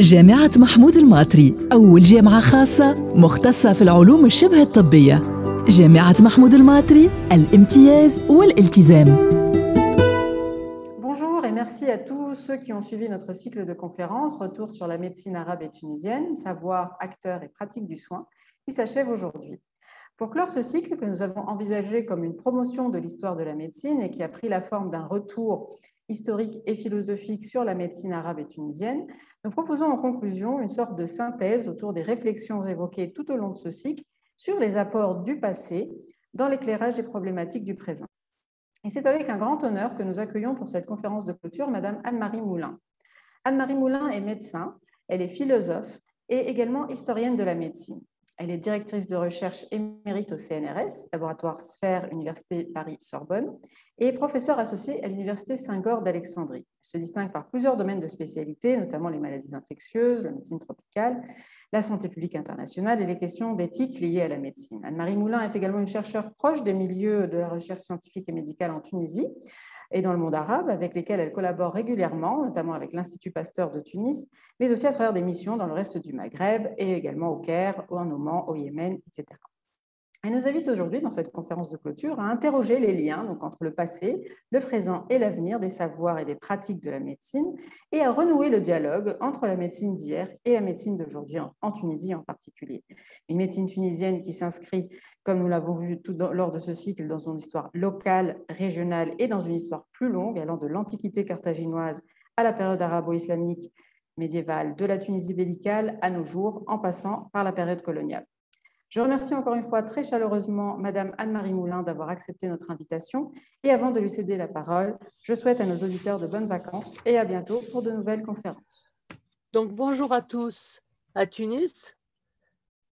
جامعة محمود الماطري أول جامعة خاصة مختصة في العلوم الشبه الطبية جامعة محمود الماطري الامتياز والالتزام Bonjour et merci à tous ceux qui ont suivi notre cycle de conférences Retour sur la médecine arabe et tunisienne, savoir, acteurs et pratiques du soin, qui s'achève aujourd'hui. Pour clore ce cycle que nous avons envisagé comme une promotion de l'histoire de la médecine et qui a pris la forme d'un retour historique et philosophique sur la médecine arabe et tunisienne, nous proposons en conclusion une sorte de synthèse autour des réflexions évoquées tout au long de ce cycle sur les apports du passé dans l'éclairage des problématiques du présent. Et c'est avec un grand honneur que nous accueillons pour cette conférence de clôture Madame Anne-Marie Moulin. Anne-Marie Moulin est médecin, elle est philosophe et également historienne de la médecine. Elle est directrice de recherche émérite au CNRS, laboratoire Sphère, Université Paris-Sorbonne, et professeure associée à l'Université Saint-Gor d'Alexandrie. Elle se distingue par plusieurs domaines de spécialité, notamment les maladies infectieuses, la médecine tropicale, la santé publique internationale et les questions d'éthique liées à la médecine. Anne-Marie Moulin est également une chercheure proche des milieux de la recherche scientifique et médicale en Tunisie et dans le monde arabe, avec lesquels elle collabore régulièrement, notamment avec l'Institut Pasteur de Tunis, mais aussi à travers des missions dans le reste du Maghreb et également au Caire, en Oman, au Yémen, etc. Elle nous invite aujourd'hui, dans cette conférence de clôture, à interroger les liens entre le passé, le présent et l'avenir des savoirs et des pratiques de la médecine, et à renouer le dialogue entre la médecine d'hier et la médecine d'aujourd'hui, en Tunisie en particulier. Une médecine tunisienne qui s'inscrit, comme nous l'avons vu tout lors de ce cycle, dans son histoire locale, régionale et dans une histoire plus longue, allant de l'Antiquité carthaginoise à la période arabo-islamique médiévale, de la Tunisie bellicale à nos jours, en passant par la période coloniale. Je remercie encore une fois très chaleureusement Madame Anne-Marie Moulin d'avoir accepté notre invitation. Et avant de lui céder la parole, je souhaite à nos auditeurs de bonnes vacances et à bientôt pour de nouvelles conférences. Donc bonjour à tous à Tunis.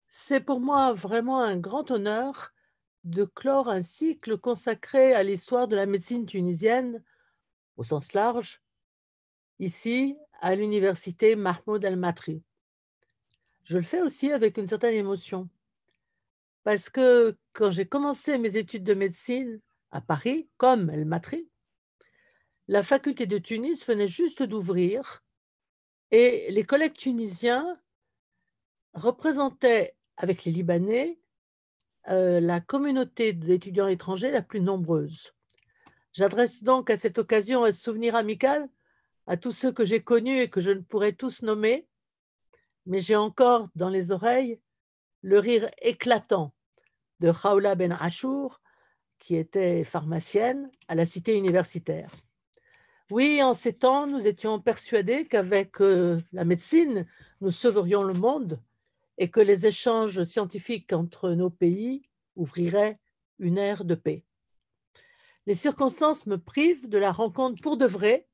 C'est pour moi vraiment un grand honneur de clore un cycle consacré à l'histoire de la médecine tunisienne au sens large, ici à l'université Mahmoud al-Matri. Je le fais aussi avec une certaine émotion parce que quand j'ai commencé mes études de médecine à Paris, comme El Matri, la faculté de Tunis venait juste d'ouvrir et les collègues tunisiens représentaient avec les Libanais euh, la communauté d'étudiants étrangers la plus nombreuse. J'adresse donc à cette occasion un souvenir amical à tous ceux que j'ai connus et que je ne pourrais tous nommer, mais j'ai encore dans les oreilles le rire éclatant de Khawla Ben Achour, qui était pharmacienne à la cité universitaire. Oui, en ces temps, nous étions persuadés qu'avec euh, la médecine, nous sauverions le monde et que les échanges scientifiques entre nos pays ouvriraient une ère de paix. Les circonstances me privent de la rencontre pour de vrai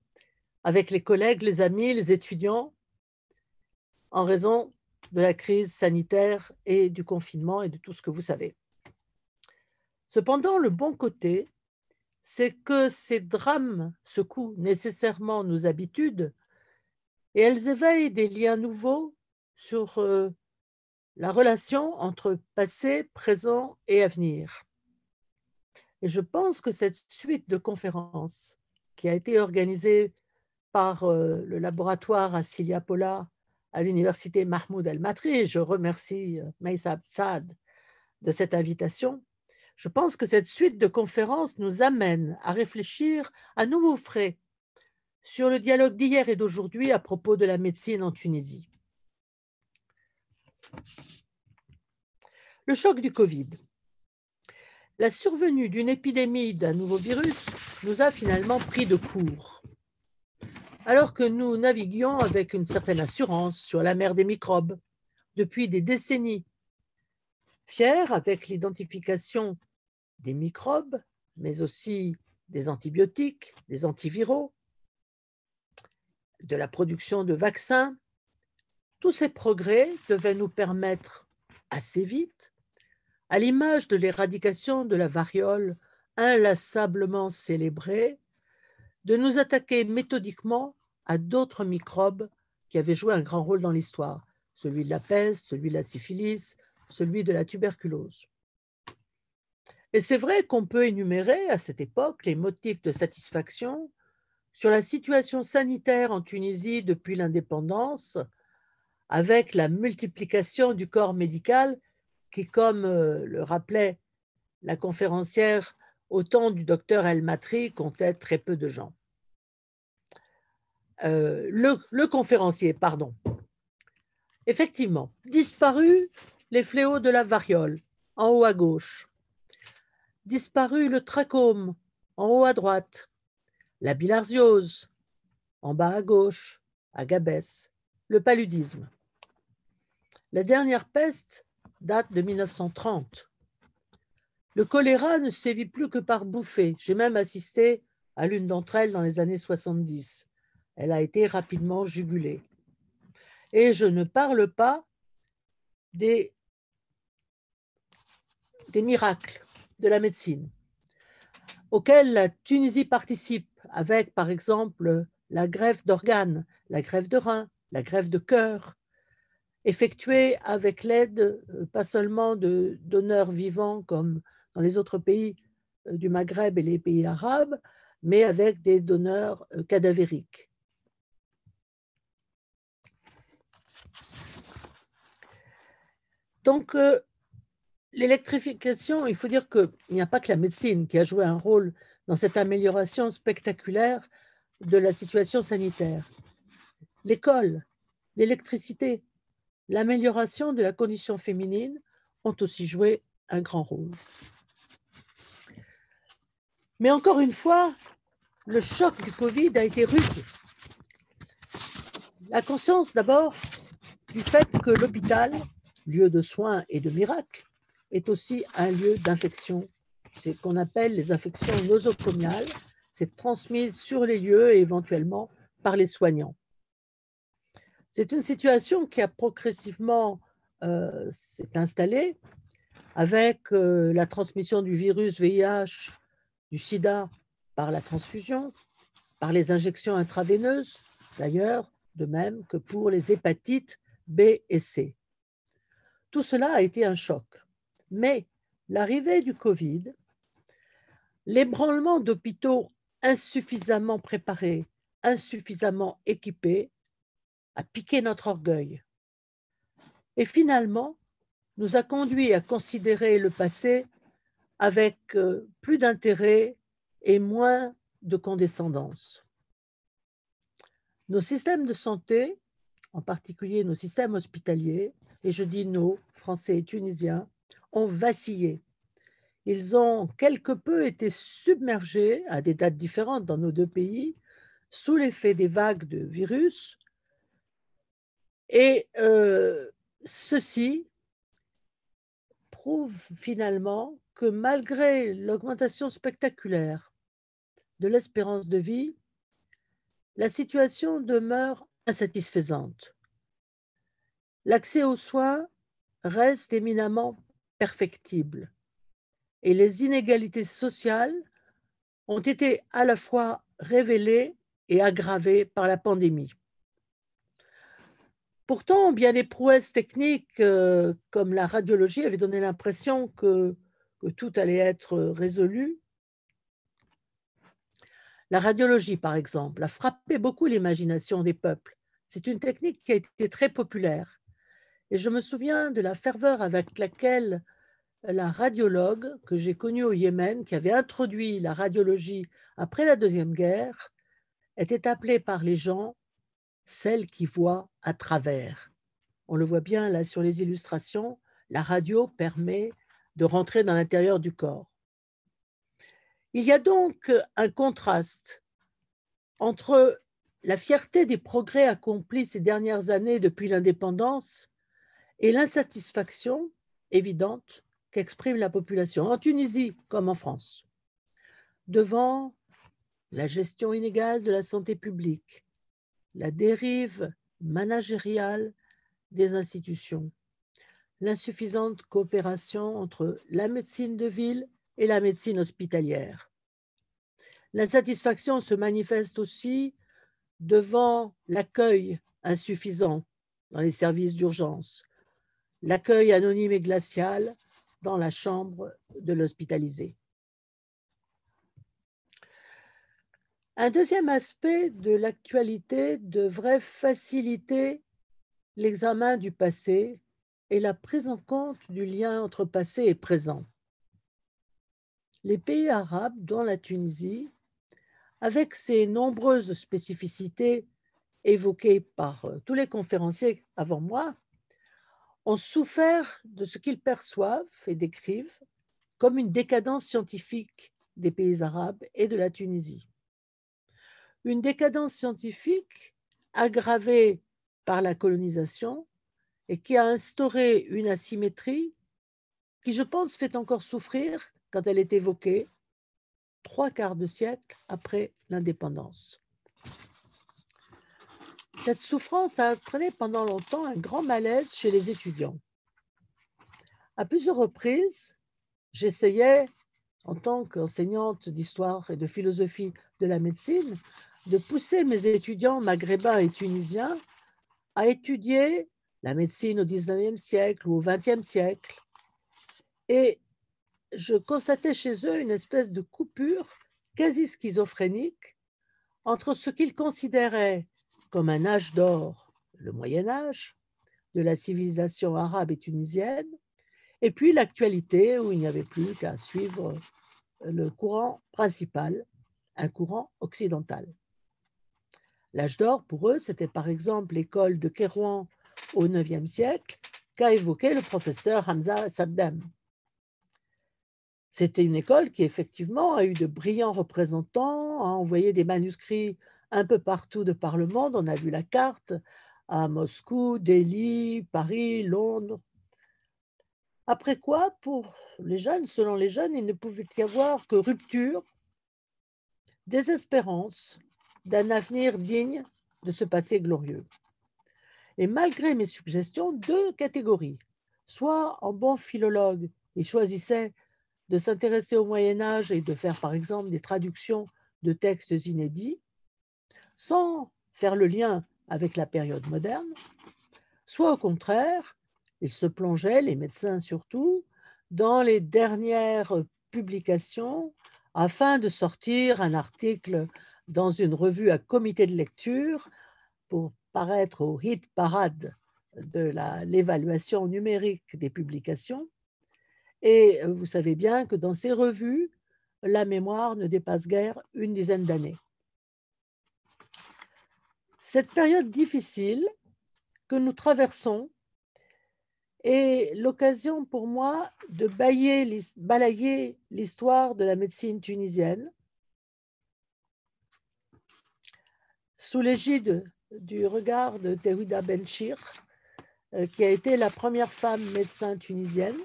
avec les collègues, les amis, les étudiants, en raison de la crise sanitaire et du confinement et de tout ce que vous savez. Cependant, le bon côté, c'est que ces drames secouent nécessairement nos habitudes et elles éveillent des liens nouveaux sur euh, la relation entre passé, présent et avenir. Et je pense que cette suite de conférences qui a été organisée par euh, le laboratoire à Pola à l'université Mahmoud El-Matri. Je remercie euh, Maïsa Saad de cette invitation. Je pense que cette suite de conférences nous amène à réfléchir à nouveau frais sur le dialogue d'hier et d'aujourd'hui à propos de la médecine en Tunisie. Le choc du Covid. La survenue d'une épidémie d'un nouveau virus nous a finalement pris de court alors que nous naviguions avec une certaine assurance sur la mer des microbes depuis des décennies, fiers avec l'identification des microbes, mais aussi des antibiotiques, des antiviraux, de la production de vaccins, tous ces progrès devaient nous permettre assez vite, à l'image de l'éradication de la variole inlassablement célébrée, de nous attaquer méthodiquement à d'autres microbes qui avaient joué un grand rôle dans l'histoire, celui de la peste, celui de la syphilis, celui de la tuberculose. Et c'est vrai qu'on peut énumérer à cette époque les motifs de satisfaction sur la situation sanitaire en Tunisie depuis l'indépendance, avec la multiplication du corps médical qui, comme euh, le rappelait la conférencière au temps du docteur El Matri, comptait très peu de gens. Euh, le, conférencier, pardon. Effectivement, disparu les fléaux de la variole, en haut à gauche. Disparu le trachome, en haut à droite. La bilharziose, en bas à gauche, à Gabès. Le paludisme. La dernière peste date de 1930. Le choléra ne sévit plus que par bouffées. J'ai même assisté à l'une d'entre elles dans les années 70. Elle a été rapidement jugulée. Et je ne parle pas des, des miracles de la médecine auxquels la Tunisie participe avec, par exemple, la greffe d'organes, la greffe de rein, la greffe de cœur, effectuée avec l'aide euh, pas seulement de donneurs vivants comme dans les autres pays euh, du Maghreb et les pays arabes, mais avec des donneurs euh, cadavériques. Donc, l'électrification, il faut dire qu'il n'y a pas que la médecine qui a joué un rôle dans cette amélioration spectaculaire de la situation sanitaire. L'école, l'électricité, l'amélioration de la condition féminine ont aussi joué un grand rôle. Mais encore une fois, le choc du Covid a été rude. La conscience d'abord du fait que l'hôpital, lieu de soins et de miracles, est aussi un lieu d'infection. C'est ce qu'on appelle les infections nosocomiales. C'est transmis sur les lieux et éventuellement par les soignants. C'est une situation qui a progressivement euh, s'est installée avec euh, la transmission du virus VIH, du sida par la transfusion, par les injections intraveineuses, d'ailleurs, de même que pour les hépatites B et C. Tout cela a été un choc. Mais l'arrivée du Covid, l'ébranlement d'hôpitaux insuffisamment préparés, insuffisamment équipés, a piqué notre orgueil. Et finalement, nous a conduit à considérer le passé avec euh, plus d'intérêt et moins de condescendance. Nos systèmes de santé, en particulier nos systèmes hospitaliers, et je dis nos, français et tunisiens, ont vacillé. Ils ont quelque peu été submergés, à des dates différentes dans nos deux pays, sous l'effet des vagues de virus. Et euh, ceci prouve finalement que malgré l'augmentation spectaculaire de l'espérance de vie, la situation demeure insatisfaisante. L'accès aux soins reste éminemment perfectible et les inégalités sociales ont été à la fois révélées et aggravées par la pandémie. Pourtant, bien des prouesses techniques euh, comme la radiologie avaient donné l'impression que, que tout allait être résolu. La radiologie, par exemple, a frappé beaucoup l'imagination des peuples. C'est une technique qui a été très populaire. Et je me souviens de la ferveur avec laquelle la radiologue que j'ai connue au Yémen, qui avait introduit la radiologie après la Deuxième Guerre, était appelée par les gens celle qui voit à travers. On le voit bien là sur les illustrations, la radio permet de rentrer dans l'intérieur du corps. Il y a donc un contraste entre la fierté des progrès accomplis ces dernières années depuis l'indépendance et l'insatisfaction évidente qu'exprime la population, en Tunisie comme en France, devant la gestion inégale de la santé publique, la dérive managériale des institutions, l'insuffisante coopération entre la médecine de ville et la médecine hospitalière. L'insatisfaction se manifeste aussi devant l'accueil insuffisant dans les services d'urgence, l'accueil anonyme et glacial dans la chambre de l'hospitalisé. Un deuxième aspect de l'actualité devrait faciliter l'examen du passé et la prise en compte du lien entre passé et présent. Les pays arabes, dont la Tunisie, avec ses nombreuses spécificités évoquées par euh, tous les conférenciers avant moi, ont souffert de ce qu'ils perçoivent et décrivent comme une décadence scientifique des pays arabes et de la Tunisie. Une décadence scientifique aggravée par la colonisation et qui a instauré une asymétrie qui, je pense, fait encore souffrir quand elle est évoquée trois quarts de siècle après l'indépendance. Cette souffrance a entraîné pendant longtemps un grand malaise chez les étudiants. À plusieurs reprises, j'essayais, en tant qu'enseignante d'histoire et de philosophie de la médecine, de pousser mes étudiants maghrébins et tunisiens à étudier la médecine au XIXe siècle ou au XXe siècle. Et je constatais chez eux une espèce de coupure quasi schizophrénique entre ce qu'ils considéraient comme un âge d'or, le Moyen Âge, de la civilisation arabe et tunisienne, et puis l'actualité où il n'y avait plus qu'à suivre le courant principal, un courant occidental. L'âge d'or, pour eux, c'était par exemple l'école de Kérouan au IXe siècle qu'a évoqué le professeur Hamza Saddam. C'était une école qui, effectivement, a eu de brillants représentants, a envoyé des manuscrits un peu partout de par le monde. On a vu la carte à Moscou, Delhi, Paris, Londres. Après quoi, pour les jeunes, selon les jeunes, il ne pouvait y avoir que rupture, désespérance d'un avenir digne de ce passé glorieux. Et malgré mes suggestions, deux catégories. Soit en bon philologue, il choisissait de s'intéresser au Moyen Âge et de faire par exemple des traductions de textes inédits, sans faire le lien avec la période moderne, soit au contraire, ils se plongeaient, les médecins surtout, dans les dernières publications afin de sortir un article dans une revue à comité de lecture pour paraître au hit parade de l'évaluation numérique des publications. Et vous savez bien que dans ces revues, la mémoire ne dépasse guère une dizaine d'années. Cette période difficile que nous traversons est l'occasion pour moi de balayer l'histoire de la médecine tunisienne sous l'égide du regard de Tehuda Benchir, euh, qui a été la première femme médecin tunisienne.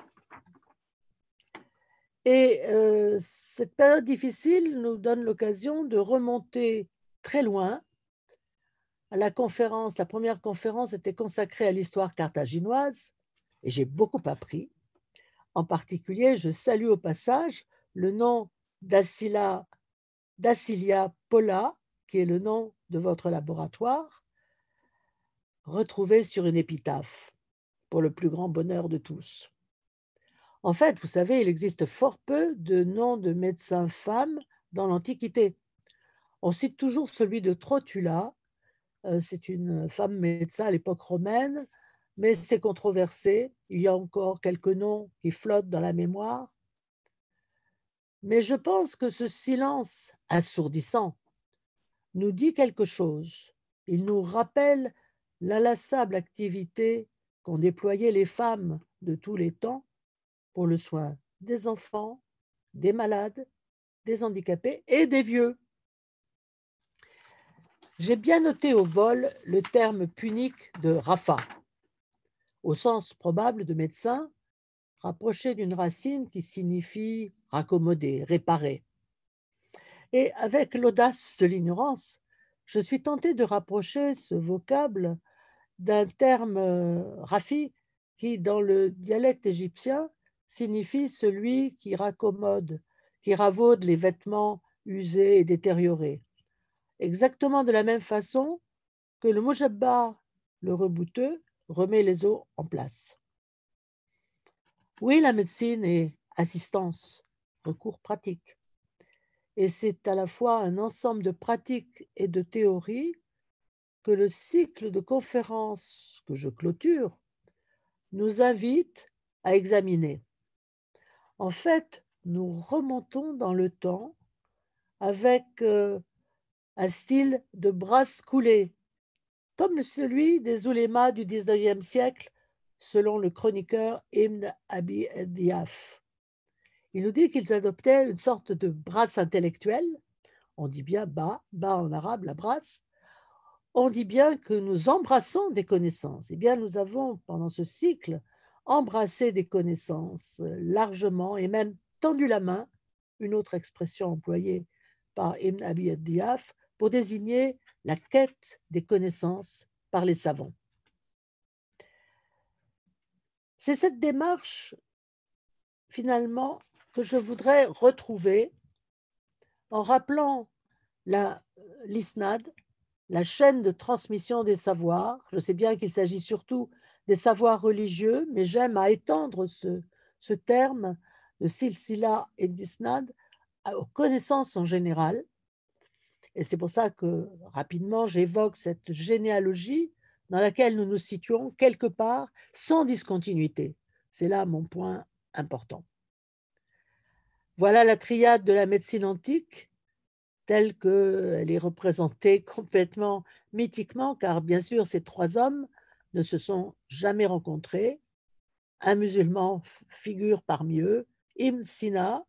Et euh, cette période difficile nous donne l'occasion de remonter très loin. La conférence, la première conférence était consacrée à l'histoire carthaginoise et j'ai beaucoup appris. En particulier, je salue au passage le nom d'Acilia Pola, qui est le nom de votre laboratoire, retrouvé sur une épitaphe, pour le plus grand bonheur de tous. En fait, vous savez, il existe fort peu de noms de médecins femmes dans l'Antiquité. On cite toujours celui de Trotula, c'est une femme médecin à l'époque romaine, mais c'est controversé. Il y a encore quelques noms qui flottent dans la mémoire. Mais je pense que ce silence assourdissant nous dit quelque chose. Il nous rappelle l'inlassable activité qu'ont déployée les femmes de tous les temps pour le soin des enfants, des malades, des handicapés et des vieux. J'ai bien noté au vol le terme punique de Rafa, au sens probable de médecin, rapproché d'une racine qui signifie raccommoder, réparer. Et avec l'audace de l'ignorance, je suis tentée de rapprocher ce vocable d'un terme euh, rafi qui, dans le dialecte égyptien, signifie celui qui raccommode, qui ravaude les vêtements usés et détériorés. Exactement de la même façon que le mojabba, le rebouteux, remet les os en place. Oui, la médecine est assistance, recours pratique. Et c'est à la fois un ensemble de pratiques et de théories que le cycle de conférences que je clôture nous invite à examiner. En fait, nous remontons dans le temps avec euh, un style de brasse coulée, comme celui des oulémas du XIXe siècle, selon le chroniqueur Ibn Abi Diaf. Il nous dit qu'ils adoptaient une sorte de brasse intellectuelle. On dit bien bas, bas en arabe, la brasse. On dit bien que nous embrassons des connaissances. Eh bien, nous avons, pendant ce cycle, embrassé des connaissances largement et même tendu la main, une autre expression employée par Ibn Abi Diaf, pour désigner la quête des connaissances par les savants. C'est cette démarche, finalement, que je voudrais retrouver en rappelant l'ISNAD, la chaîne de transmission des savoirs. Je sais bien qu'il s'agit surtout des savoirs religieux, mais j'aime à étendre ce, ce terme de silsila et d'isnad aux connaissances en général. Et c'est pour ça que rapidement j'évoque cette généalogie dans laquelle nous nous situons quelque part sans discontinuité. C'est là mon point important. Voilà la triade de la médecine antique, telle qu'elle est représentée complètement mythiquement, car bien sûr, ces trois hommes ne se sont jamais rencontrés. Un musulman figure parmi eux, Ibn Sina,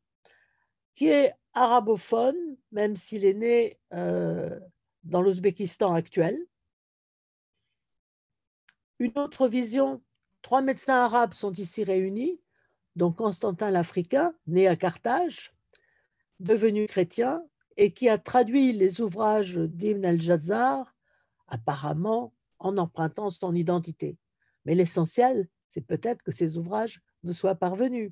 qui est arabophone, même s'il est né euh, dans l'Ouzbékistan actuel. Une autre vision, trois médecins arabes sont ici réunis, donc Constantin l'Africain, né à Carthage, devenu chrétien, et qui a traduit les ouvrages d'Ibn al-Jazar, apparemment en empruntant son identité. Mais l'essentiel, c'est peut-être que ces ouvrages nous soient parvenus.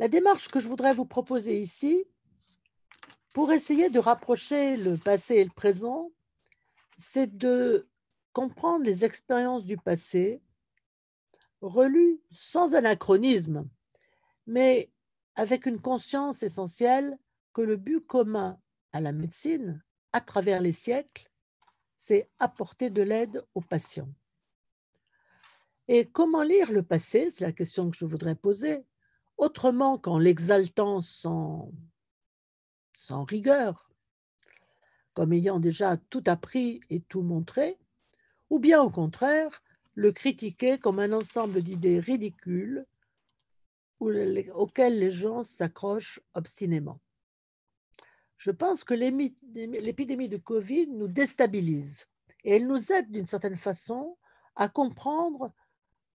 La démarche que je voudrais vous proposer ici, pour essayer de rapprocher le passé et le présent, c'est de comprendre les expériences du passé relu sans anachronisme, mais avec une conscience essentielle que le but commun à la médecine, à travers les siècles, c'est apporter de l'aide aux patients. Et comment lire le passé, c'est la question que je voudrais poser, autrement qu'en l'exaltant sans, rigueur, comme ayant déjà tout appris et tout montré, ou bien au contraire, le critiquer comme un ensemble d'idées ridicules auxquelles les gens s'accrochent obstinément. Je pense que l'épidémie de Covid nous déstabilise et elle nous aide d'une certaine façon à comprendre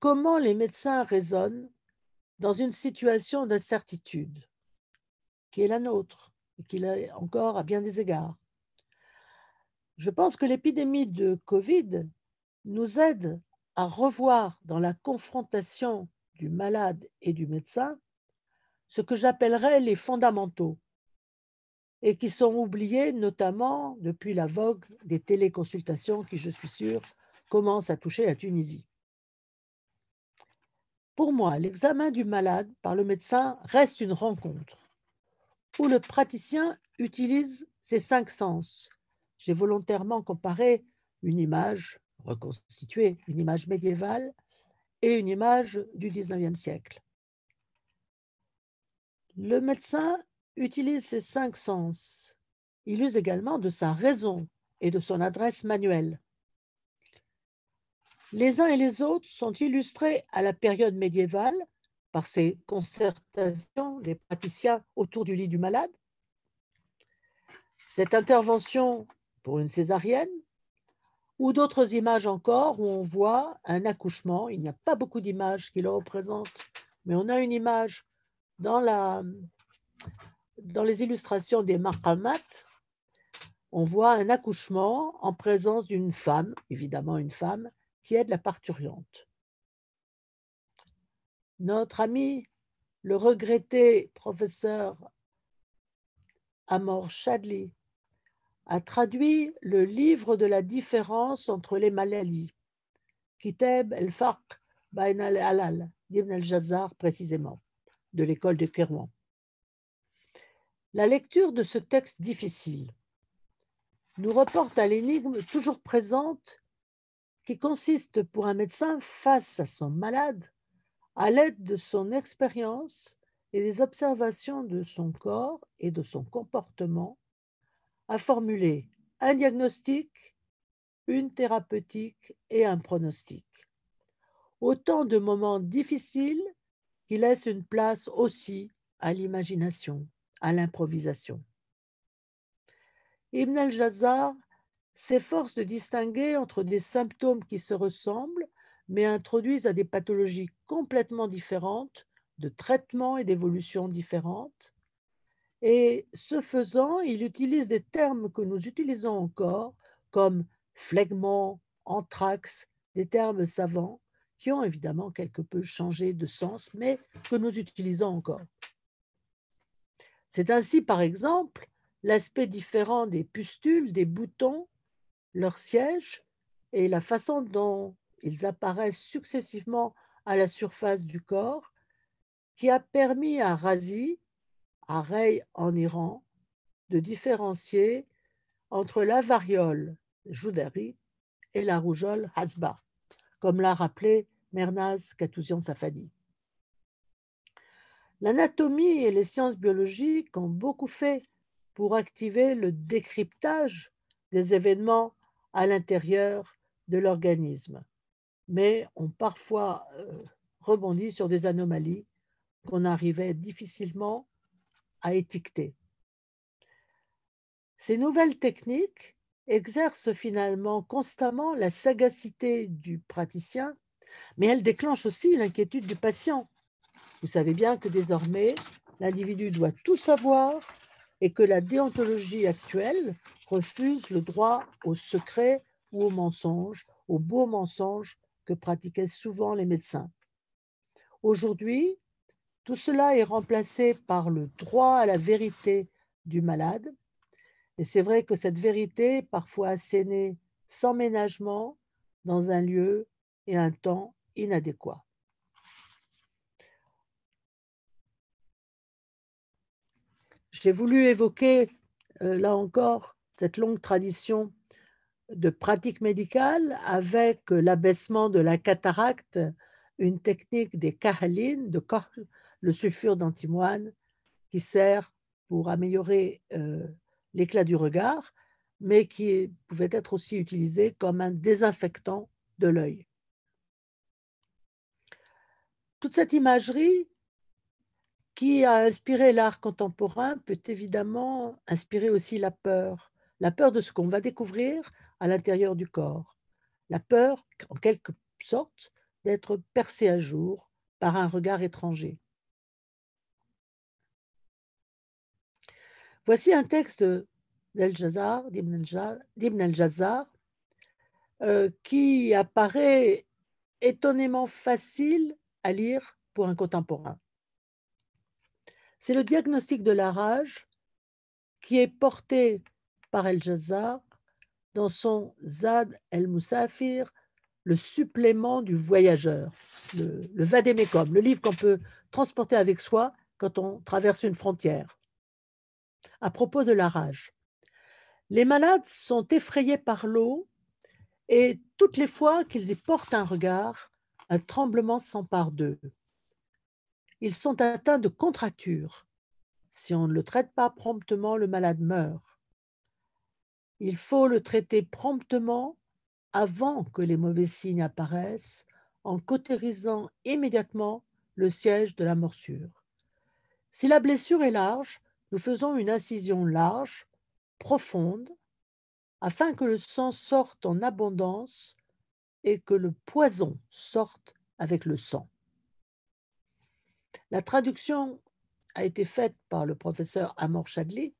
comment les médecins raisonnent dans une situation d'incertitude qui est la nôtre et qui l'est encore à bien des égards. Je pense que l'épidémie de Covid nous aide à revoir dans la confrontation du malade et du médecin ce que j'appellerais les fondamentaux et qui sont oubliés notamment depuis la vogue des téléconsultations qui, je suis sûre, commencent à toucher la Tunisie. Pour moi, l'examen du malade par le médecin reste une rencontre où le praticien utilise ses cinq sens. J'ai volontairement comparé une image reconstituer une image médiévale et une image du 19e siècle. Le médecin utilise ses cinq sens. Il use également de sa raison et de son adresse manuelle. Les uns et les autres sont illustrés à la période médiévale par ces concertations des praticiens autour du lit du malade. Cette intervention pour une césarienne ou d'autres images encore où on voit un accouchement. Il n'y a pas beaucoup d'images qui le représentent, mais on a une image dans, la, les illustrations des maqamat. On voit un accouchement en présence d'une femme, évidemment une femme, qui aide la parturiente. Notre ami, le regretté professeur Amor Chadli, a traduit le livre de la différence entre les maladies, Kitab el-Farq bain al-Halal, d'Ibn al-Jazar précisément, de l'école de Kérouan. La lecture de ce texte difficile nous reporte à l'énigme toujours présente qui consiste pour un médecin face à son malade, à l'aide de son expérience et des observations de son corps et de son comportement, à formuler un diagnostic, une thérapeutique et un pronostic. Autant de moments difficiles qui laissent une place aussi à l'imagination, à l'improvisation. Ibn al-Jazar s'efforce de distinguer entre des symptômes qui se ressemblent mais introduisent à des pathologies complètement différentes, de traitements et d'évolutions différentes. Et ce faisant, il utilise des termes que nous utilisons encore, comme phlegmon, anthrax, des termes savants qui ont évidemment quelque peu changé de sens, mais que nous utilisons encore. C'est ainsi, par exemple, l'aspect différent des pustules, des boutons, leur siège et la façon dont ils apparaissent successivement à la surface du corps, qui a permis à Razi, à Rey en Iran, de différencier entre la variole Joudari et la rougeole Hasba, comme l'a rappelé Mernaz Katouzian Safadi. L'anatomie et les sciences biologiques ont beaucoup fait pour activer le décryptage des événements à l'intérieur de l'organisme, mais ont parfois euh, rebondi sur des anomalies qu'on arrivait difficilement à étiqueter. Ces nouvelles techniques exercent finalement constamment la sagacité du praticien, mais elles déclenchent aussi l'inquiétude du patient. Vous savez bien que désormais, l'individu doit tout savoir et que la déontologie actuelle refuse le droit au secret ou au mensonge, au beau mensonge que pratiquaient souvent les médecins. Aujourd'hui, tout cela est remplacé par le droit à la vérité du malade. Et c'est vrai que cette vérité parfois assénée sans ménagement dans un lieu et un temps inadéquats. J'ai voulu évoquer, euh, là encore, cette longue tradition de pratique médicale avec l'abaissement de la cataracte, une technique des kahalines, de le sulfure d'antimoine, qui sert pour améliorer euh, l'éclat du regard, mais qui pouvait être aussi utilisé comme un désinfectant de l'œil. Toute cette imagerie qui a inspiré l'art contemporain peut évidemment inspirer aussi la peur, la peur de ce qu'on va découvrir à l'intérieur du corps, la peur, en quelque sorte, d'être percé à jour par un regard étranger. Voici un texte d'Ibn al-Jazar euh, qui apparaît étonnamment facile à lire pour un contemporain. C'est le diagnostic de la rage qui est porté par El-Jazar dans son Zad el-Musafir, le supplément du voyageur, le, le le livre qu'on peut transporter avec soi quand on traverse une frontière. À propos de la rage, les malades sont effrayés par l'eau et toutes les fois qu'ils y portent un regard, un tremblement s'empare d'eux ils sont atteints de contractures. Si on ne le traite pas promptement, le malade meurt. Il faut le traiter promptement avant que les mauvais signes apparaissent en cautérisant immédiatement le siège de la morsure. Si la blessure est large, nous faisons une incision large, profonde, afin que le sang sorte en abondance et que le poison sorte avec le sang. La traduction a été faite par le professeur Amor Chadli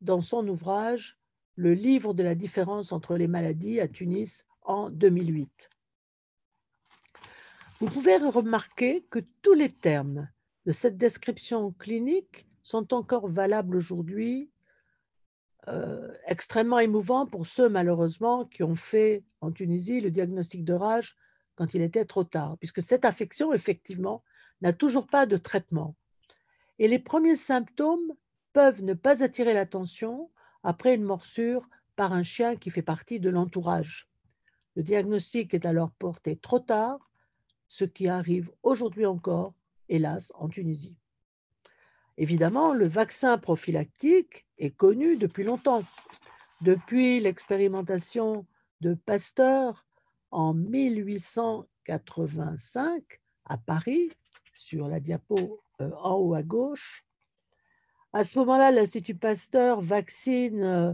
dans son ouvrage Le livre de la différence entre les maladies à Tunis en 2008. Vous pouvez remarquer que tous les termes de cette description clinique sont encore valables aujourd'hui, euh, extrêmement émouvants pour ceux malheureusement qui ont fait en Tunisie le diagnostic de rage quand il était trop tard, puisque cette affection, effectivement, n'a toujours pas de traitement. Et les premiers symptômes peuvent ne pas attirer l'attention après une morsure par un chien qui fait partie de l'entourage. Le diagnostic est alors porté trop tard, ce qui arrive aujourd'hui encore, hélas, en Tunisie. Évidemment, le vaccin prophylactique est connu depuis longtemps. Depuis l'expérimentation de Pasteur en 1885 à Paris, sur la diapo euh, en haut à gauche. À ce moment-là, l'Institut Pasteur vaccine euh,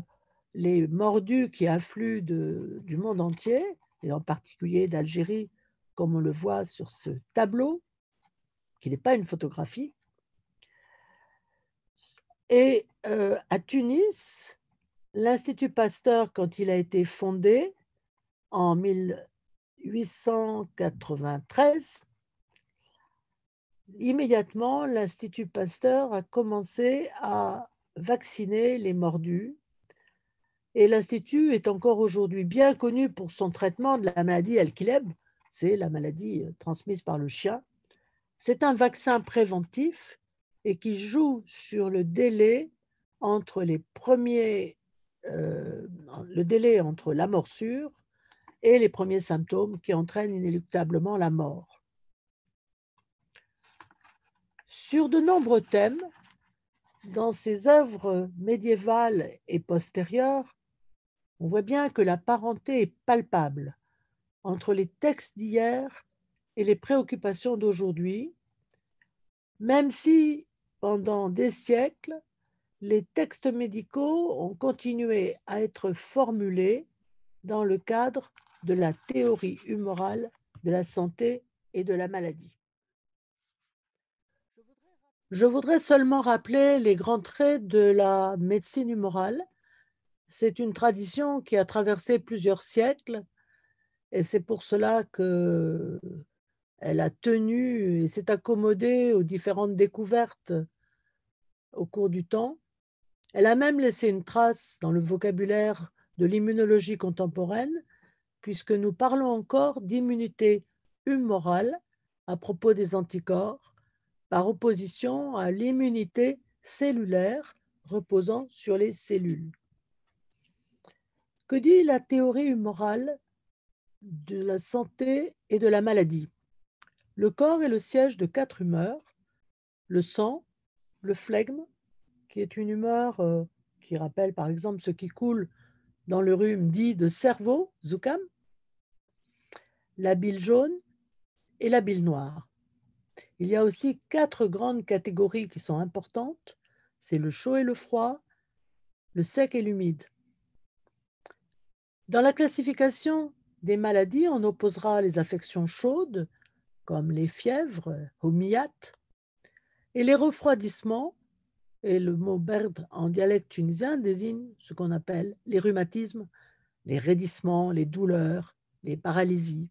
les mordus qui affluent du monde entier, et en particulier d'Algérie, comme on le voit sur ce tableau, qui n'est pas une photographie. Et euh, à Tunis, l'Institut Pasteur, quand il a été fondé en 1893, immédiatement, l'Institut Pasteur a commencé à vacciner les mordus. Et l'Institut est encore aujourd'hui bien connu pour son traitement de la maladie Al-Kileb, c'est la maladie euh, transmise par le chien. C'est un vaccin préventif et qui joue sur le délai entre les premiers, euh, le délai entre la morsure et les premiers symptômes qui entraînent inéluctablement la mort. Sur de nombreux thèmes, dans ces œuvres médiévales et postérieures, on voit bien que la parenté est palpable entre les textes d'hier et les préoccupations d'aujourd'hui, même si pendant des siècles, les textes médicaux ont continué à être formulés dans le cadre de la théorie humorale de la santé et de la maladie. Je voudrais seulement rappeler les grands traits de la médecine humorale. C'est une tradition qui a traversé plusieurs siècles et c'est pour cela que elle a tenu et s'est accommodée aux différentes découvertes au cours du temps. Elle a même laissé une trace dans le vocabulaire de l'immunologie contemporaine, puisque nous parlons encore d'immunité humorale à propos des anticorps, par opposition à l'immunité cellulaire reposant sur les cellules. Que dit la théorie humorale de la santé et de la maladie? Le corps est le siège de quatre humeurs, le sang, le flegme, qui est une humeur euh, qui rappelle par exemple ce qui coule dans le rhume dit de cerveau, zukam, la bile jaune et la bile noire. Il y a aussi quatre grandes catégories qui sont importantes. C'est le chaud et le froid, le sec et l'humide. Dans la classification des maladies, on opposera les affections chaudes, comme les fièvres, homiates, et les refroidissements, et le mot berd en dialecte tunisien désigne ce qu'on appelle les rhumatismes, les raidissements, les douleurs, les paralysies.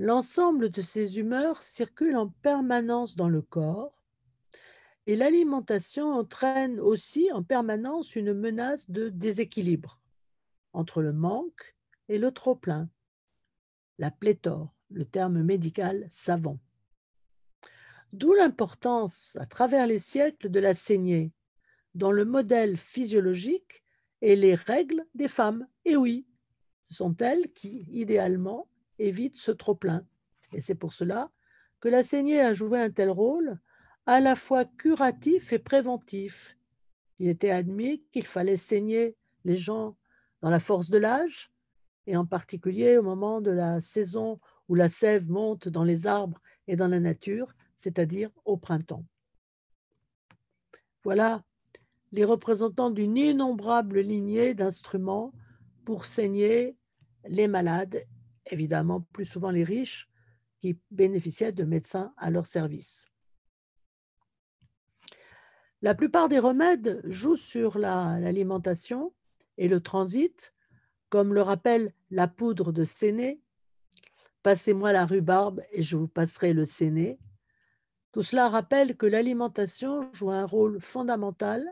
L'ensemble de ces humeurs circule en permanence dans le corps et l'alimentation entraîne aussi en permanence une menace de déséquilibre entre le manque et le trop-plein, la pléthore, le terme médical savant. D'où l'importance, à travers les siècles, de la saignée, dans le modèle physiologique et les règles des femmes. Et oui, ce sont elles qui, idéalement, évitent ce trop-plein. Et c'est pour cela que la saignée a joué un tel rôle, à la fois curatif et préventif. Il était admis qu'il fallait saigner les gens dans la force de l'âge, et en particulier au moment de la saison où la sève monte dans les arbres et dans la nature, c'est-à-dire au printemps. Voilà les représentants d'une innombrable lignée d'instruments pour saigner les malades, évidemment plus souvent les riches, qui bénéficiaient de médecins à leur service. La plupart des remèdes jouent sur l'alimentation et le transit, comme le rappelle la poudre de séné. Passez-moi la rhubarbe et je vous passerai le séné. Tout cela rappelle que l'alimentation joue un rôle fondamental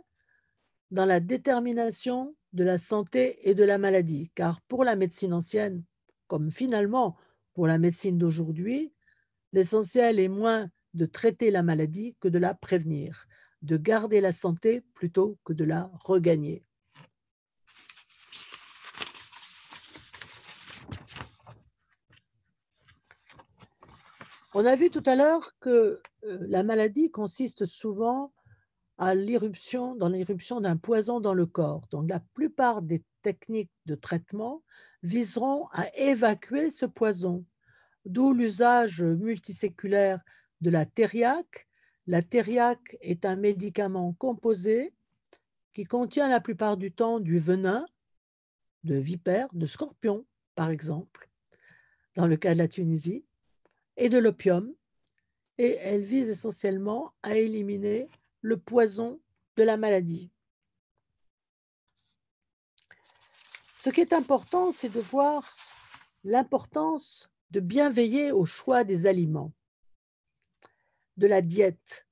dans la détermination de la santé et de la maladie, car pour la médecine ancienne, comme finalement pour la médecine d'aujourd'hui, l'essentiel est moins de traiter la maladie que de la prévenir. de garder la santé plutôt que de la regagner. On a vu tout à l'heure que euh, la maladie consiste souvent à l'irruption, dans l'irruption d'un poison dans le corps. Donc la plupart des techniques de traitement viseront à évacuer ce poison, d'où l'usage multiséculaire de la thériaque. La thériaque est un médicament composé qui contient la plupart du temps du venin de vipère, de scorpion, par exemple, dans le cas de la Tunisie, et de l'opium, et elle vise essentiellement à éliminer le poison de la maladie. Ce qui est important, c'est de voir l'importance de bien veiller au choix des aliments, de la diète,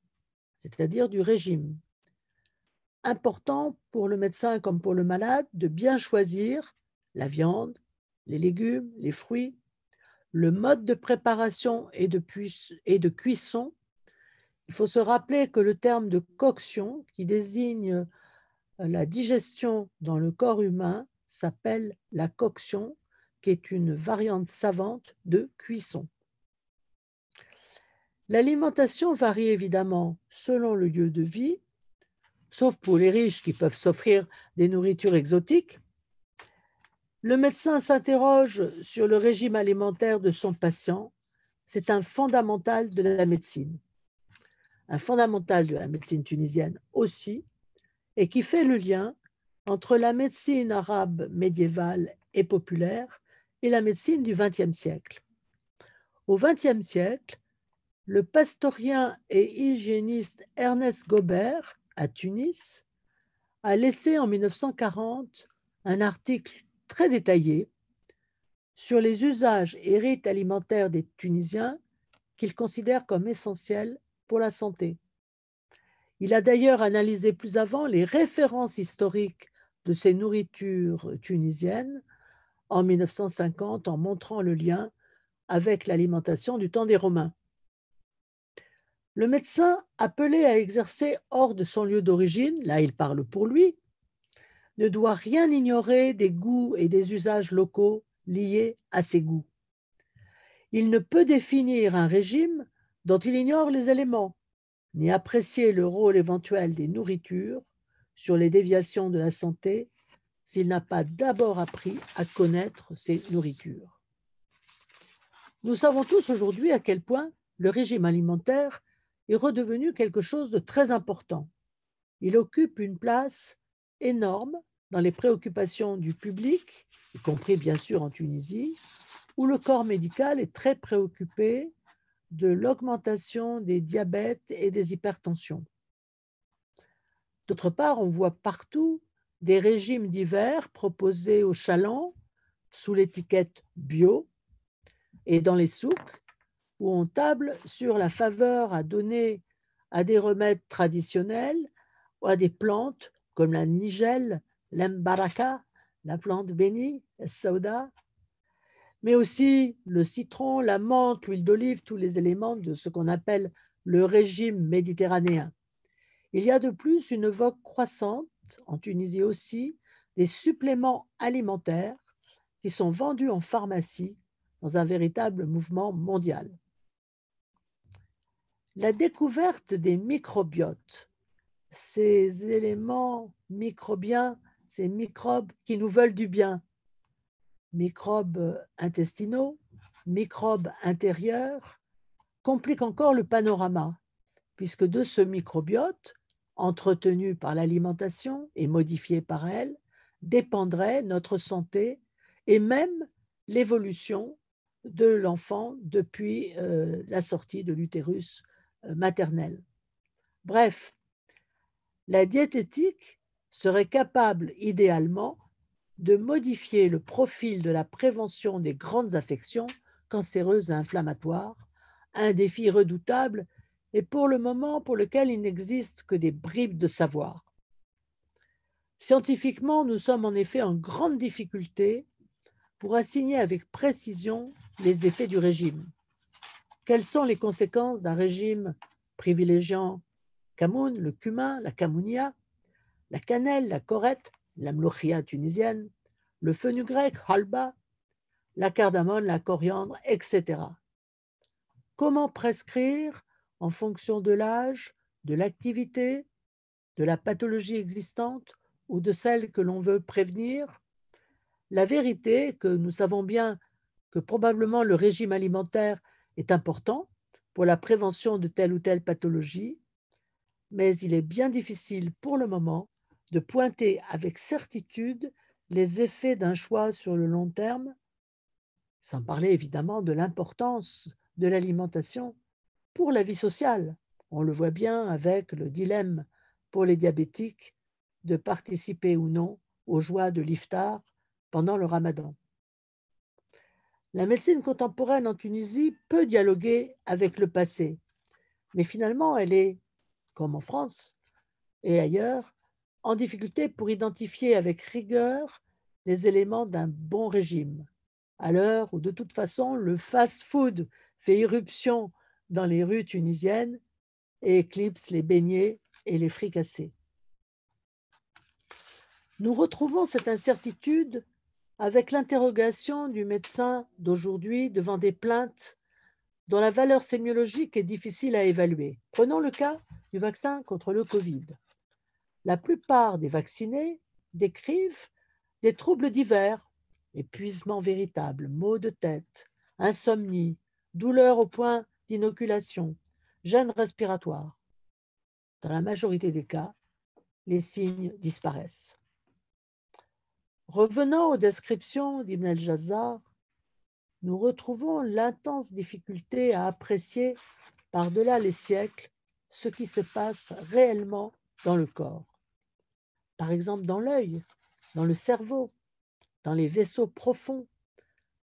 c'est-à-dire du régime. Important pour le médecin comme pour le malade de bien choisir la viande, les légumes, les fruits, le mode de préparation et de, et de cuisson, il faut se rappeler que le terme de coction, qui désigne la digestion dans le corps humain, s'appelle la coction, qui est une variante savante de cuisson. L'alimentation varie évidemment selon le lieu de vie, sauf pour les riches qui peuvent s'offrir des nourritures exotiques, le médecin s'interroge sur le régime alimentaire de son patient. C'est un fondamental de la médecine. Un fondamental de la médecine tunisienne aussi, et qui fait le lien entre la médecine arabe médiévale et populaire et la médecine du XXe siècle. Au XXe siècle, le pastorien et hygiéniste Ernest Gobert, à Tunis, a laissé en 1940 un article très détaillé sur les usages et rites alimentaires des Tunisiens qu'il considère comme essentiels pour la santé. Il a d'ailleurs analysé plus avant les références historiques de ces nourritures tunisiennes en 1950 en montrant le lien avec l'alimentation du temps des Romains. Le médecin appelé à exercer hors de son lieu d'origine, là il parle pour lui, ne doit rien ignorer des goûts et des usages locaux liés à ses goûts. Il ne peut définir un régime dont il ignore les éléments, ni apprécier le rôle éventuel des nourritures sur les déviations de la santé s'il n'a pas d'abord appris à connaître ces nourritures. Nous savons tous aujourd'hui à quel point le régime alimentaire est redevenu quelque chose de très important. Il occupe une place énorme dans les préoccupations du public, y compris bien sûr en Tunisie, où le corps médical est très préoccupé de l'augmentation des diabètes et des hypertensions. D'autre part, on voit partout des régimes divers proposés aux chalands sous l'étiquette bio et dans les souks où on table sur la faveur à donner à des remèdes traditionnels ou à des plantes comme la nigelle, l'embaraka, la plante bénie, le sauda, mais aussi le citron, la menthe, l'huile d'olive, tous les éléments de ce qu'on appelle le régime méditerranéen. Il y a de plus une vogue croissante, en Tunisie aussi, des suppléments alimentaires qui sont vendus en pharmacie dans un véritable mouvement mondial. La découverte des microbiotes ces éléments microbiens, ces microbes qui nous veulent du bien, microbes intestinaux, microbes intérieurs, compliquent encore le panorama, puisque de ce microbiote, entretenu par l'alimentation et modifié par elle, dépendrait notre santé et même l'évolution de l'enfant depuis euh, la sortie de l'utérus euh, maternel. Bref, la diététique serait capable idéalement de modifier le profil de la prévention des grandes affections cancéreuses et inflammatoires, un défi redoutable et pour le moment pour lequel il n'existe que des bribes de savoir. Scientifiquement, nous sommes en effet en grande difficulté pour assigner avec précision les effets du régime. Quelles sont les conséquences d'un régime privilégiant camoun, le cumin, la camounia, la cannelle, la corette, la mlouchia tunisienne, le fenugrec, halba, la cardamone, la coriandre, etc. Comment prescrire en fonction de l'âge, de l'activité, de la pathologie existante ou de celle que l'on veut prévenir. La vérité est que nous savons bien que probablement le régime alimentaire est important pour la prévention de telle ou telle pathologie, mais il est bien difficile pour le moment de pointer avec certitude les effets d'un choix sur le long terme, sans parler évidemment de l'importance de l'alimentation pour la vie sociale. On le voit bien avec le dilemme pour les diabétiques de participer ou non aux joies de l'iftar pendant le ramadan. La médecine contemporaine en Tunisie peut dialoguer avec le passé, mais finalement elle est, comme en France et ailleurs, en difficulté pour identifier avec rigueur les éléments d'un bon régime, à l'heure où de toute façon le fast-food fait irruption dans les rues tunisiennes et éclipse les beignets et les fricassés. Nous retrouvons cette incertitude avec l'interrogation du médecin d'aujourd'hui devant des plaintes dont la valeur sémiologique est difficile à évaluer. Prenons le cas du vaccin contre le Covid. La plupart des vaccinés décrivent des troubles divers, épuisement véritable, maux de tête, insomnie, douleur au point d'inoculation, gêne respiratoire. Dans la majorité des cas, les signes disparaissent. Revenant aux descriptions d'Ibn el-Jazar, nous retrouvons l'intense difficulté à apprécier par-delà les siècles ce qui se passe réellement dans le corps. Par exemple dans l'œil, dans le cerveau, dans les vaisseaux profonds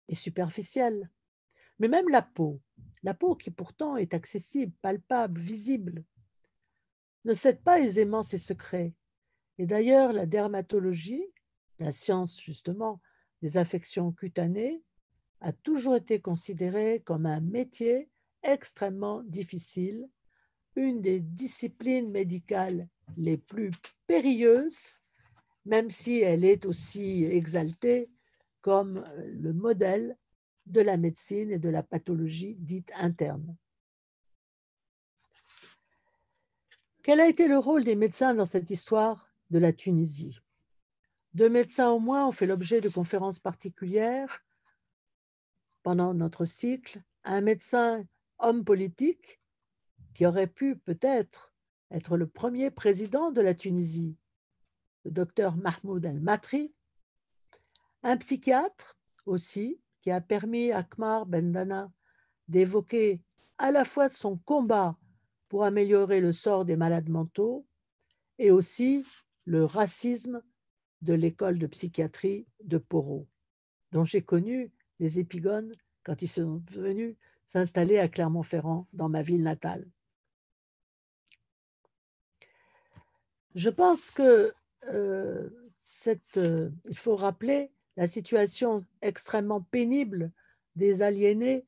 et superficiels, mais même la peau, la peau qui pourtant est accessible, palpable, visible, ne cède pas aisément ses secrets. Et d'ailleurs, la dermatologie, la science justement des affections cutanées, a toujours été considérée comme un métier extrêmement difficile, une des disciplines médicales les plus périlleuses, même si elle est aussi exaltée comme le modèle de la médecine et de la pathologie dite interne. Quel a été le rôle des médecins dans cette histoire de la Tunisie? Deux médecins au moins ont fait l'objet de conférences particulières pendant notre cycle. Un médecin homme politique qui aurait pu peut-être être le premier président de la Tunisie, le docteur Mahmoud El-Matri. Un psychiatre aussi, qui a permis à Akmar Bendana d'évoquer à la fois son combat pour améliorer le sort des malades mentaux et aussi le racisme de l'école de psychiatrie de Poro, dont j'ai connu les épigones quand ils sont venus s'installer à Clermont-Ferrand, dans ma ville natale. Je pense que euh, cette, euh, il faut rappeler la situation extrêmement pénible des aliénés,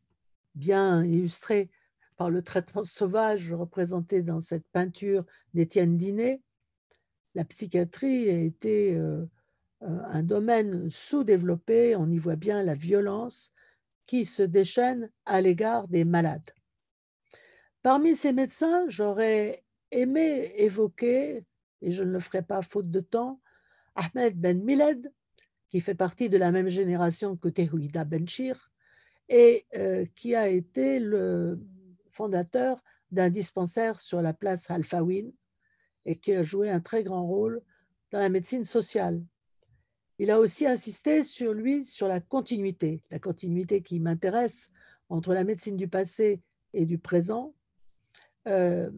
bien illustrée par le traitement sauvage représenté dans cette peinture d'Étienne Dinet, la psychiatrie a été euh, euh, un domaine sous-développé, on y voit bien la violence qui se déchaîne à l'égard des malades. Parmi ces médecins, j'aurais aimé évoquer, et je ne le ferai pas faute de temps, Ahmed Ben Miled, qui fait partie de la même génération que Tehouida Benchir et euh, qui a été le fondateur d'un dispensaire sur la place Al-Fawin et qui a joué un très grand rôle dans la médecine sociale. Il a aussi insisté sur lui, sur la continuité, la continuité qui m'intéresse entre la médecine du passé et du présent, euh,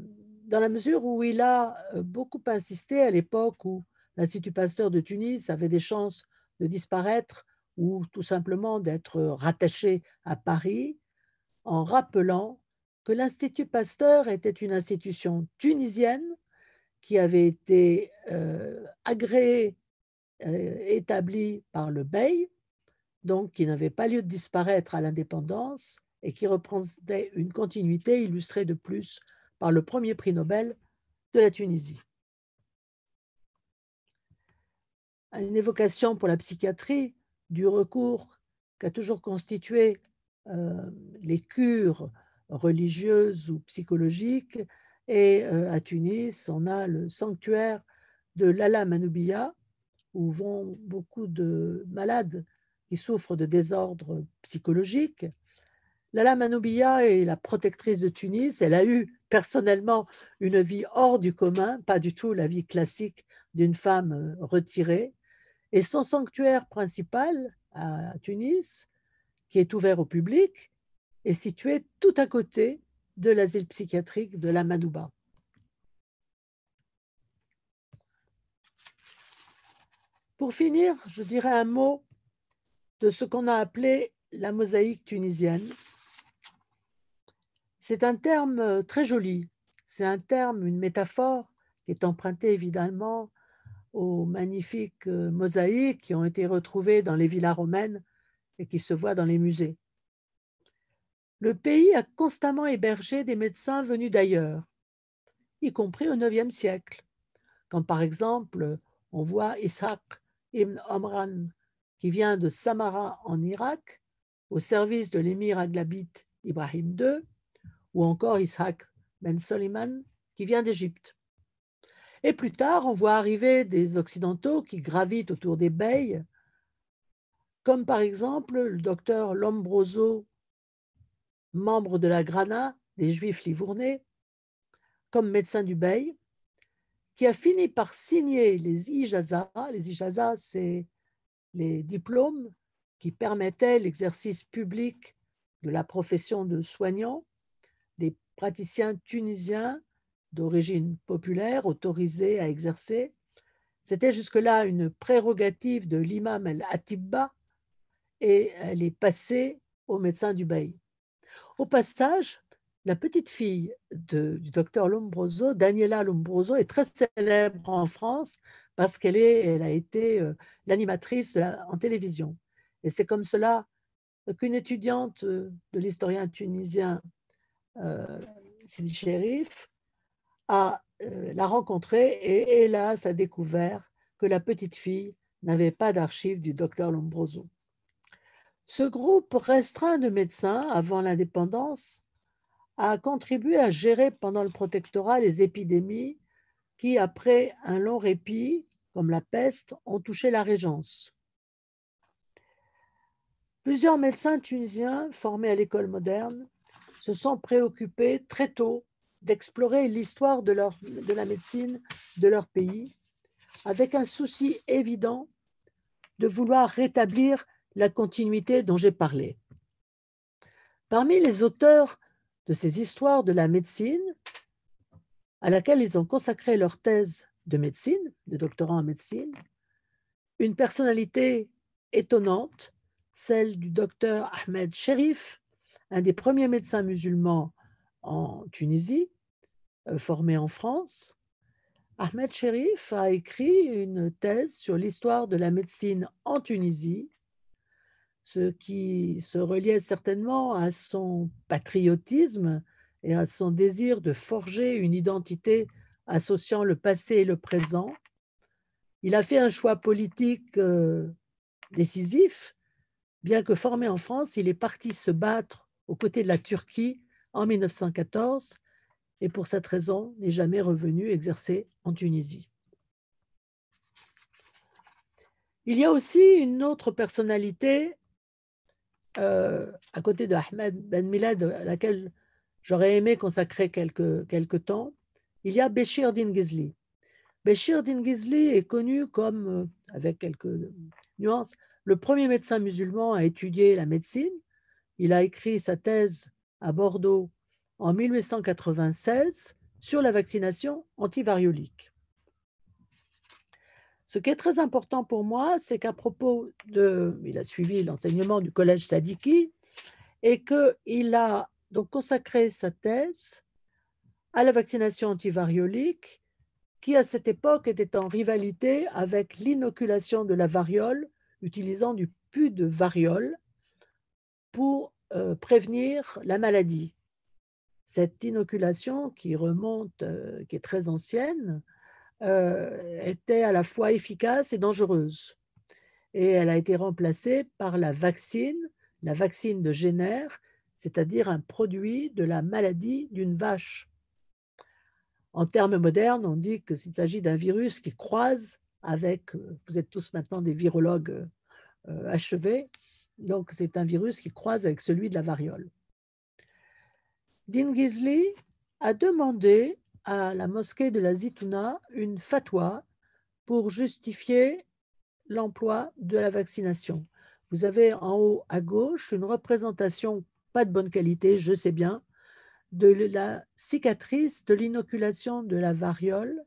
dans la mesure où il a euh, beaucoup insisté à l'époque où l'Institut Pasteur de Tunis avait des chances de disparaître ou tout simplement d'être rattaché à Paris, en rappelant que l'Institut Pasteur était une institution tunisienne qui avait été euh, agréée, euh, établie par le Bey, donc qui n'avait pas lieu de disparaître à l'indépendance et qui représentait une continuité illustrée de plus par le premier prix Nobel de la Tunisie. Une évocation pour la psychiatrie du recours qu'a toujours constitué euh, les cures religieuses ou psychologiques. Et euh, à Tunis, on a le sanctuaire de l'Ala Manoubiya, où vont beaucoup de malades qui souffrent de désordres psychologiques. Lala Manoubiya est la protectrice de Tunis. Elle a eu personnellement une vie hors du commun, pas du tout la vie classique d'une femme euh, retirée. Et son sanctuaire principal à Tunis, qui est ouvert au public, est situé tout à côté de l'asile psychiatrique de la Manouba. Pour finir, je dirais un mot de ce qu'on a appelé la mosaïque tunisienne. C'est un terme euh, très joli, c'est un terme, une métaphore qui est empruntée évidemment aux magnifiques euh, mosaïques qui ont été retrouvées dans les villas romaines et qui se voient dans les musées. Le pays a constamment hébergé des médecins venus d'ailleurs, y compris au IXe siècle, quand par exemple on voit Ishaq ibn Omran qui vient de Samara en Irak, au service de l'émir aglabite Ibrahim II, ou encore Ishaq ben Soliman, qui vient d'Égypte. Et plus tard, on voit arriver des Occidentaux qui gravitent autour des beys, comme par exemple le docteur Lombroso, membre de la Grana des Juifs livournais, comme médecin du bey, qui a fini par signer les ijazas. Les ijazas, c'est les diplômes qui permettaient l'exercice public de la profession de soignant des praticiens tunisiens d'origine populaire autorisés à exercer. C'était jusque-là une prérogative de l'imam el-Atibba et elle est passée au médecin du Bey. Au passage, la petite fille du docteur Lombroso, Daniela Lombroso, est très célèbre en France parce qu'elle elle a été euh, l'animatrice en télévision. Et c'est comme cela qu'une étudiante euh, de l'historien tunisien euh, Sidi Sherif a l'a rencontrée et hélas a découvert que la petite fille n'avait pas d'archives du docteur Lombroso. Ce groupe restreint de médecins avant l'indépendance a contribué à gérer pendant le protectorat les épidémies qui, après un long répit, comme la peste, ont touché la Régence. Plusieurs médecins tunisiens formés à l'école moderne se sont préoccupés très tôt d'explorer l'histoire de, la médecine de leur pays, avec un souci évident de vouloir rétablir la continuité dont j'ai parlé. Parmi les auteurs de ces histoires de la médecine, à laquelle ils ont consacré leur thèse de médecine, de doctorat en médecine, une personnalité étonnante, celle du docteur Ahmed Sherif, un des premiers médecins musulmans en Tunisie, euh, formé en France. Ahmed Sherif a écrit une thèse sur l'histoire de la médecine en Tunisie ce qui se reliait certainement à son patriotisme et à son désir de forger une identité associant le passé et le présent. Il a fait un choix politique euh, décisif. Bien que formé en France, il est parti se battre aux côtés de la Turquie en 1914 et pour cette raison n'est jamais revenu exercer en Tunisie. Il y a aussi une autre personnalité euh, à côté de Ahmed Ben Milad, à laquelle j'aurais aimé consacrer quelques, quelques temps, il y a Béchir Din Gizli. Béchir Din Gizli est connu comme, euh, avec quelques nuances, le premier médecin musulman à étudier la médecine. Il a écrit sa thèse à Bordeaux en 1896 sur la vaccination antivariolique. Ce qui est très important pour moi, c'est qu'à propos de, il a suivi l'enseignement du collège Sadiki et qu'il a donc consacré sa thèse à la vaccination antivariolique qui à cette époque était en rivalité avec l'inoculation de la variole utilisant du pu de variole pour euh, prévenir la maladie. Cette inoculation qui remonte, euh, qui est très ancienne, euh, était à la fois efficace et dangereuse. Et elle a été remplacée par la vaccine, la vaccine de Jenner, c'est-à-dire un produit de la maladie d'une vache. En termes modernes, on dit qu'il s'agit d'un virus qui croise avec, vous êtes tous maintenant des virologues achevés, donc c'est un virus qui croise avec celui de la variole. Dean Gisley a demandé à la mosquée de la Zitouna une fatwa pour justifier l'emploi de la vaccination. Vous avez en haut à gauche une représentation, pas de bonne qualité, je sais bien, de la cicatrice de l'inoculation de la variole,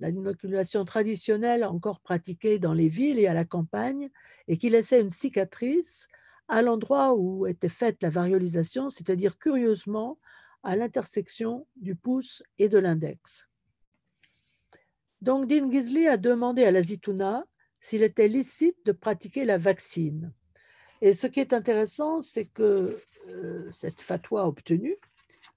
l'inoculation traditionnelle encore pratiquée dans les villes et à la campagne, et qui laissait une cicatrice à l'endroit où était faite la variolisation, c'est-à-dire curieusement à l'intersection du pouce et de l'index. Donc Dean Gisley a demandé à la Zitouna s'il était licite de pratiquer la vaccine. Et ce qui est intéressant, c'est que euh, cette fatwa obtenue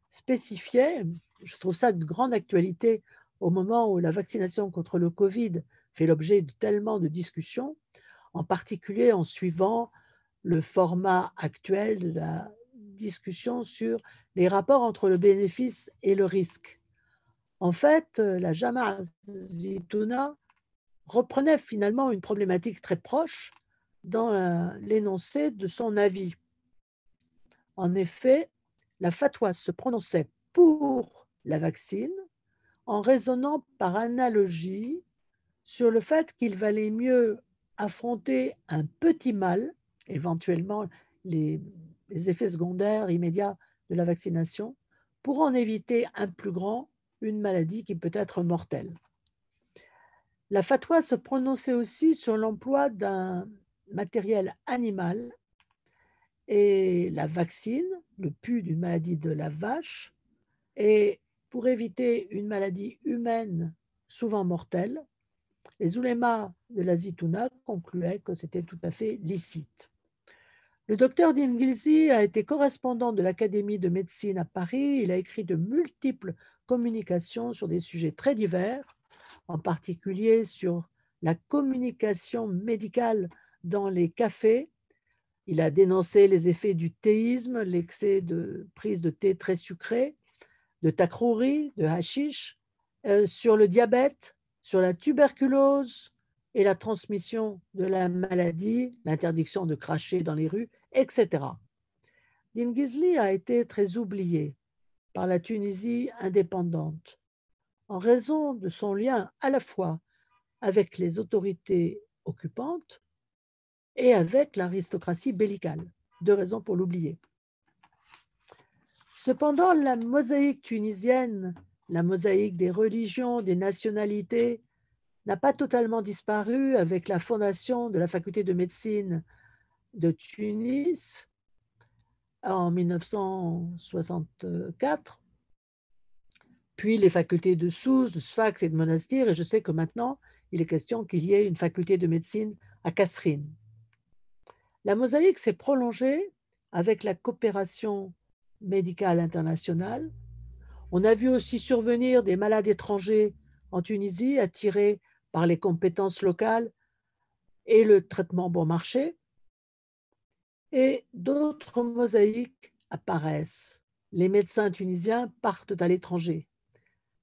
spécifiait, je trouve ça de grande actualité au moment où la vaccination contre le Covid fait l'objet de tellement de discussions, en particulier en suivant le format actuel de la discussion sur les rapports entre le bénéfice et le risque. En fait, la Jama Zitouna reprenait finalement une problématique très proche dans l'énoncé de son avis. En effet, la fatwa se prononçait pour la vaccine en raisonnant par analogie sur le fait qu'il valait mieux affronter un petit mal, éventuellement les, effets secondaires immédiats de la vaccination, pour en éviter un plus grand, une maladie qui peut être mortelle. La fatwa se prononçait aussi sur l'emploi d'un matériel animal et la vaccine, le pu d'une maladie de la vache, et pour éviter une maladie humaine souvent mortelle, les oulémas de la Zitouna concluaient que c'était tout à fait licite. Le docteur Dingilzi a été correspondant de l'Académie de médecine à Paris. Il a écrit de multiples communications sur des sujets très divers, en particulier sur la communication médicale dans les cafés. Il a dénoncé les effets du théisme, l'excès de prise de thé très sucré, de takrouri, de hashish, euh, sur le diabète, sur la tuberculose et la transmission de la maladie, l'interdiction de cracher dans les rues, etc. Dingisli a été très oublié par la Tunisie indépendante en raison de son lien à la fois avec les autorités occupantes et avec l'aristocratie bellicale. Deux raisons pour l'oublier. Cependant, la mosaïque tunisienne, la mosaïque des religions, des nationalités, n'a pas totalement disparu avec la fondation de la faculté de médecine de Tunis en 1964, puis les facultés de Sousse, de Sfax et de Monastir, et je sais que maintenant, il est question qu'il y ait une faculté de médecine à Kasserine. La mosaïque s'est prolongée avec la coopération médicale internationale. On a vu aussi survenir des malades étrangers en Tunisie attirés par les compétences locales et le traitement bon marché et d'autres mosaïques apparaissent. Les médecins tunisiens partent à l'étranger.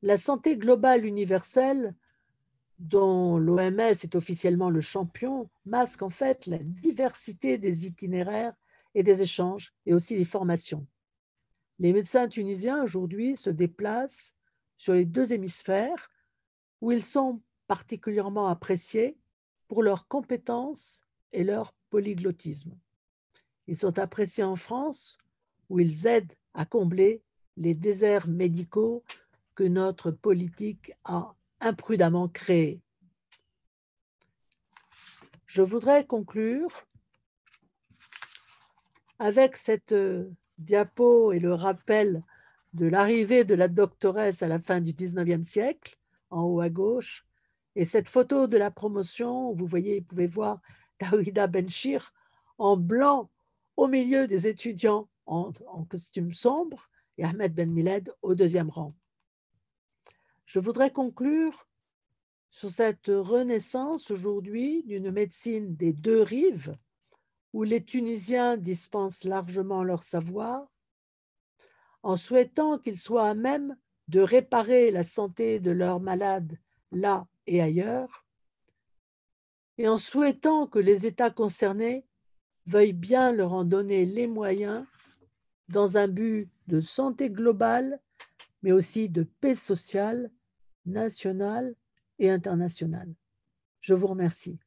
La santé globale universelle, dont l'OMS est officiellement le champion, masque en fait la diversité des itinéraires et des échanges et aussi des formations. Les médecins tunisiens aujourd'hui se déplacent sur les deux hémisphères où ils sont particulièrement appréciés pour leurs compétences et leur polyglottisme. Ils sont appréciés en France où ils aident à combler les déserts médicaux que notre politique a imprudemment créés. Je voudrais conclure avec cette euh, diapo et le rappel de l'arrivée de la doctoresse à la fin du 19e siècle, en haut à gauche, et cette photo de la promotion, vous voyez, vous pouvez voir Tawhida Benchir en blanc au milieu des étudiants en, costume sombre et Ahmed Ben Miled au deuxième rang. Je voudrais conclure sur cette renaissance aujourd'hui d'une médecine des deux rives, où les Tunisiens dispensent largement leur savoir, en souhaitant qu'ils soient à même de réparer la santé de leurs malades là et ailleurs, et en souhaitant que les États concernés veuillent bien leur en donner les moyens dans un but de santé globale, mais aussi de paix sociale, nationale et internationale. Je vous remercie.